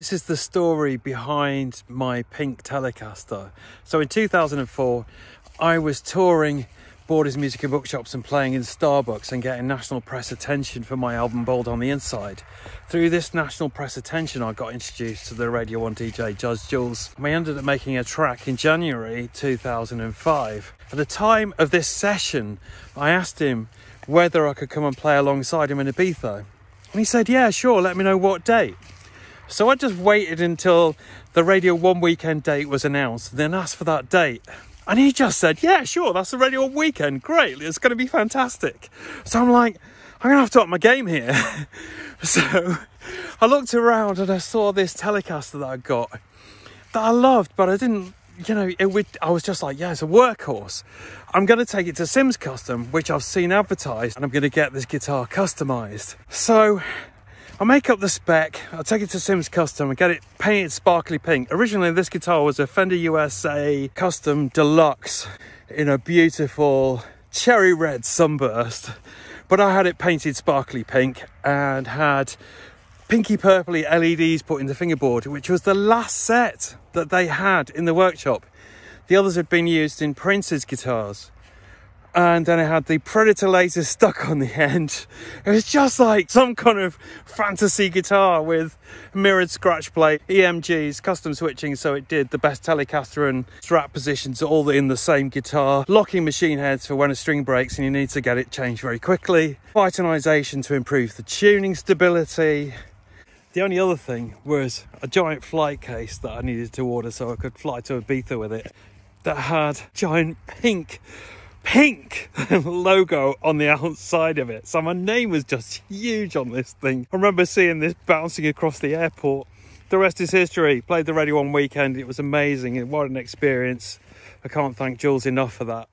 This is the story behind my pink Telecaster. So in 2004, I was touring Borders Music and Bookshops and playing in Starbucks and getting national press attention for my album Bold on the Inside. Through this national press attention, I got introduced to the Radio 1 DJ Judge Jules. We ended up making a track in January 2005. At the time of this session, I asked him whether I could come and play alongside him in Ibiza. And he said, Yeah, sure, let me know what date. So I just waited until the Radio 1 weekend date was announced, then asked for that date. And he just said, Yeah, sure, that's the Radio 1 weekend. Great, it's going to be fantastic. So I'm like, I'm going to have to up my game here. so I looked around and I saw this Telecaster that I got that I loved, but I didn't, you know, it would, I was just like, Yeah, it's a workhorse. I'm going to take it to Sims Custom, which I've seen advertised, and I'm going to get this guitar customized. So I'll make up the spec, I'll take it to Sims Custom and get it painted sparkly pink. Originally, this guitar was a Fender USA Custom Deluxe in a beautiful cherry red sunburst, but I had it painted sparkly pink and had pinky purpley LEDs put in the fingerboard, which was the last set that they had in the workshop. The others had been used in Prince's guitars and then it had the predator laser stuck on the end. It was just like some kind of fantasy guitar with mirrored scratch plate EMGs custom switching so it did the best telecaster and strat positions all in the same guitar. Locking machine heads for when a string breaks and you need to get it changed very quickly. Pythonization to improve the tuning stability. The only other thing was a giant flight case that I needed to order so I could fly to Ibiza with it that had giant pink pink logo on the outside of it. So my name was just huge on this thing. I remember seeing this bouncing across the airport. The rest is history. Played the Radio 1 weekend. It was amazing. What an experience. I can't thank Jules enough for that.